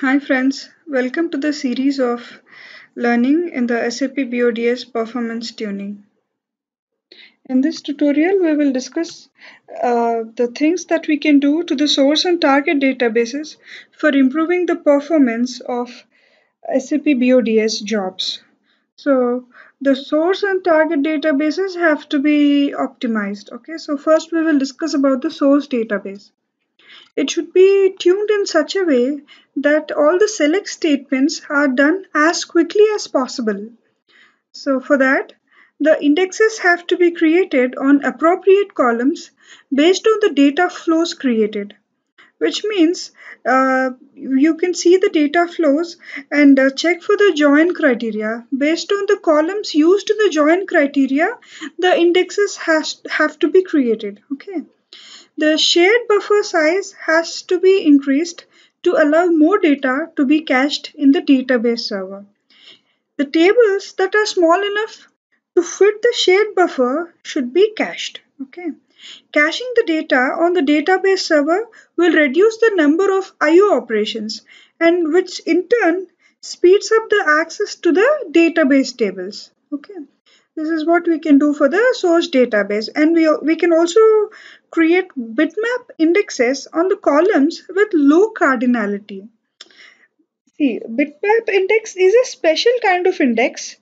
Hi friends, welcome to the series of learning in the SAP BODS performance tuning. In this tutorial, we will discuss uh, the things that we can do to the source and target databases for improving the performance of SAP BODS jobs. So the source and target databases have to be optimized. Okay, so first we will discuss about the source database. It should be tuned in such a way that all the select statements are done as quickly as possible. So for that, the indexes have to be created on appropriate columns based on the data flows created which means uh, you can see the data flows and uh, check for the join criteria based on the columns used in the join criteria the indexes has have to be created okay the shared buffer size has to be increased to allow more data to be cached in the database server. The tables that are small enough to fit the shared buffer should be cached. Okay. Caching the data on the database server will reduce the number of IO operations and which in turn speeds up the access to the database tables. Okay. This is what we can do for the source database. And we, we can also create bitmap indexes on the columns with low cardinality. See, bitmap index is a special kind of index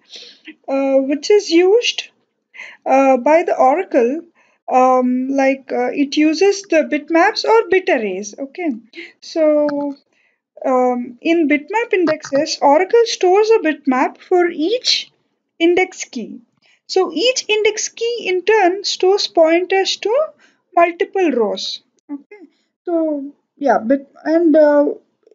uh, which is used uh, by the Oracle um, like uh, it uses the bitmaps or bit arrays okay? So um, in bitmap indexes Oracle stores a bitmap for each index key so each index key in turn stores pointers to multiple rows. Okay. So yeah, but and uh,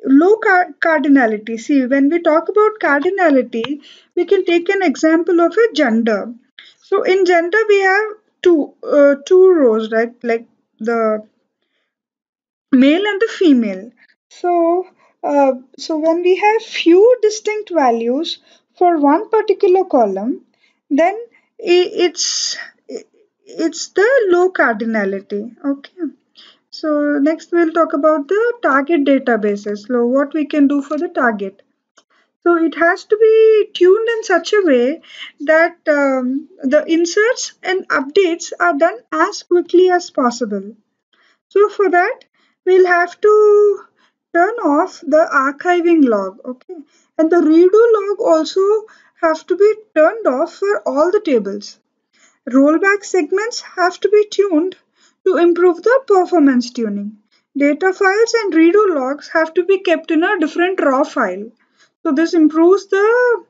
low car- cardinality. See, when we talk about cardinality, we can take an example of a gender. So in gender, we have two uh, two rows, right? Like the male and the female. So uh, so when we have few distinct values for one particular column, then it's it's the low cardinality. Okay. So next we'll talk about the target databases. So what we can do for the target. So it has to be tuned in such a way that um, the inserts and updates are done as quickly as possible. So for that, we'll have to turn off the archiving log, okay? And the redo log also have to be turned off for all the tables. Rollback segments have to be tuned to improve the performance tuning. Data files and redo logs have to be kept in a different raw file. So this improves the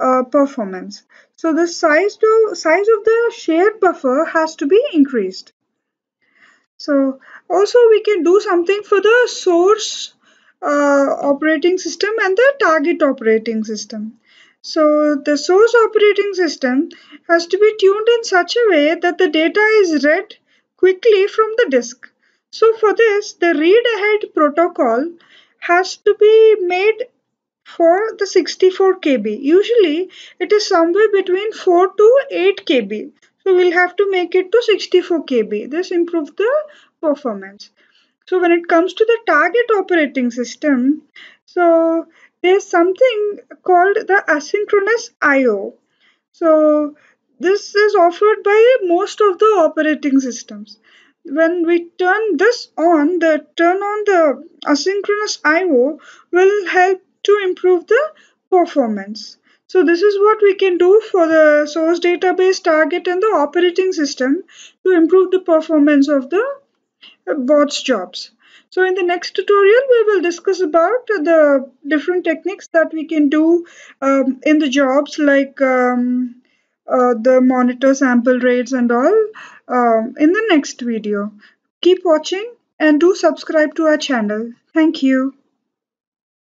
uh, performance. So the size to size of the shared buffer has to be increased. So also we can do something for the source uh, operating system and the target operating system. So the source operating system has to be tuned in such a way that the data is read quickly from the disk. So for this, the read ahead protocol has to be made for the 64 KB. Usually it is somewhere between 4 to 8 KB. So we'll have to make it to 64 KB. This improves the performance. So when it comes to the target operating system, so there's something called the asynchronous IO. So this is offered by most of the operating systems. When we turn this on, the turn on the asynchronous IO will help to improve the performance. So this is what we can do for the source database target and the operating system to improve the performance of the BODS jobs. So in the next tutorial, we will discuss about the different techniques that we can do um, in the jobs like um, uh, the monitor sample rates and all um, in the next video. Keep watching and do subscribe to our channel. Thank you.